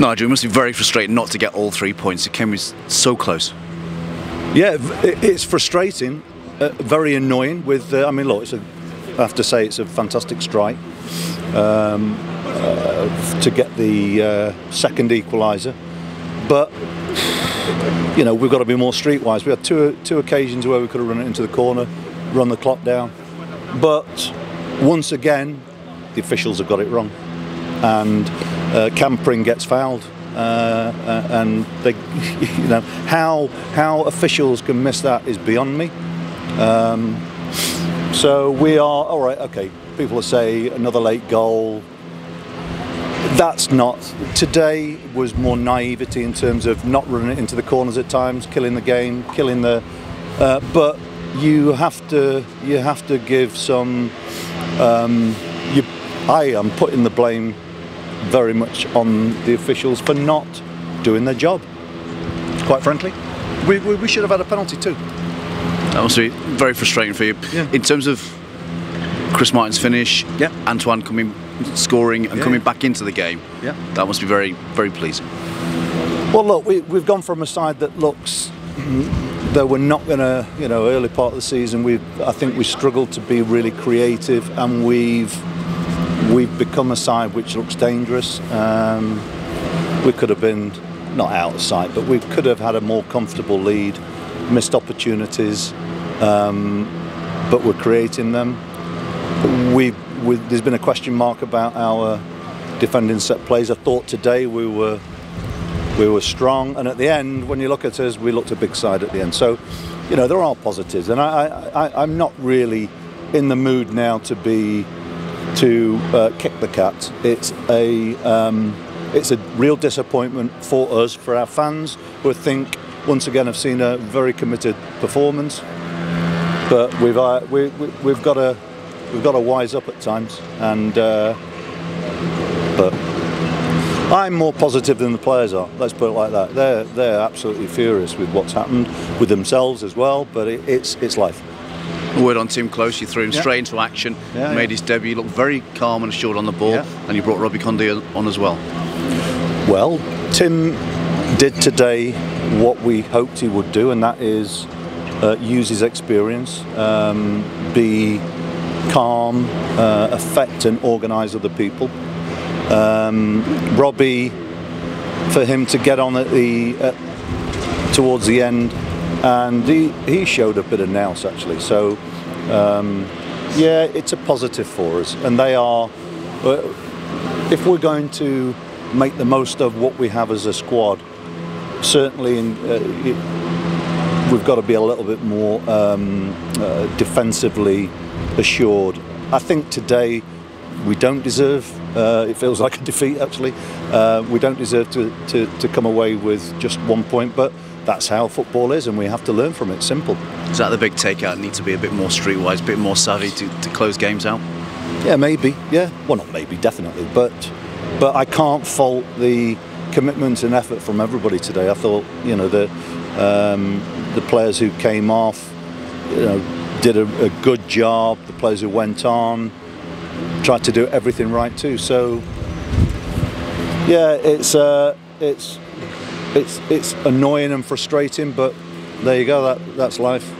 Nigel, it must be very frustrating not to get all three points. It came so close. Yeah, it's frustrating, uh, very annoying. With uh, I mean, look, a, I have to say it's a fantastic strike um, uh, to get the uh, second equaliser, but you know we've got to be more streetwise. We had two two occasions where we could have run it into the corner, run the clock down, but once again the officials have got it wrong, and uh, Cam Pring gets fouled. Uh, uh, and they, you know, how how officials can miss that is beyond me. Um, so we are all right. Okay, people will say another late goal. That's not. Today was more naivety in terms of not running it into the corners at times, killing the game, killing the. Uh, but you have to you have to give some. Um, you, I am putting the blame very much on the officials for not doing their job. Quite frankly, we, we, we should have had a penalty too. That must be very frustrating for you. Yeah. In terms of Chris Martin's finish, yeah. Antoine coming, scoring, and yeah. coming back into the game, yeah. that must be very, very pleasing. Well, look, we, we've gone from a side that looks that we're not going to, you know, early part of the season, we I think we struggled to be really creative, and we've we've become a side which looks dangerous. Um, we could have been not out of sight, but we could have had a more comfortable lead, missed opportunities, um, but we're creating them. We, there's been a question mark about our defending set plays. I thought today we were we were strong, and at the end, when you look at us, we looked a big side at the end. So, you know, there are positives, and I, I, I'm not really in the mood now to be to uh, kick the cat. It's a um, it's a real disappointment for us, for our fans, who think once again have seen a very committed performance. But we've uh, we, we, have got to we've got to wise up at times, and uh, but I'm more positive than the players are. Let's put it like that. They're they're absolutely furious with what's happened with themselves as well. But it, it's it's life. A word on Timm Klose, you threw him yeah. straight into action, yeah, made yeah. his debut, he looked very calm and assured on the ball, and you brought Robbie Cundy on as well. Well, Timm did today what we hoped he would do, and that is uh, use his experience, um, be calm, uh, affect and organise other people. Um, Robbie, for him to get on at the uh, towards the end and he, he showed a bit of nous actually. So um, yeah, it's a positive for us, and they are. Uh, if we're going to make the most of what we have as a squad, certainly in, uh, it, we've got to be a little bit more um, uh, defensively assured. I think today we don't deserve. Uh, it feels like a defeat actually. Uh, we don't deserve to, to, to come away with just one point, but that's how football is, and we have to learn from it. Simple. Is that the big takeout? Need to be a bit more streetwise, a bit more savvy to, to close games out. Yeah, maybe. Yeah, well, not maybe, definitely. But but I can't fault the commitment and effort from everybody today. I thought you know the um, the players who came off, you know, did a, a good job. The players who went on tried to do everything right too. So yeah, it's uh, it's it's it's annoying and frustrating, but there you go. That that's life.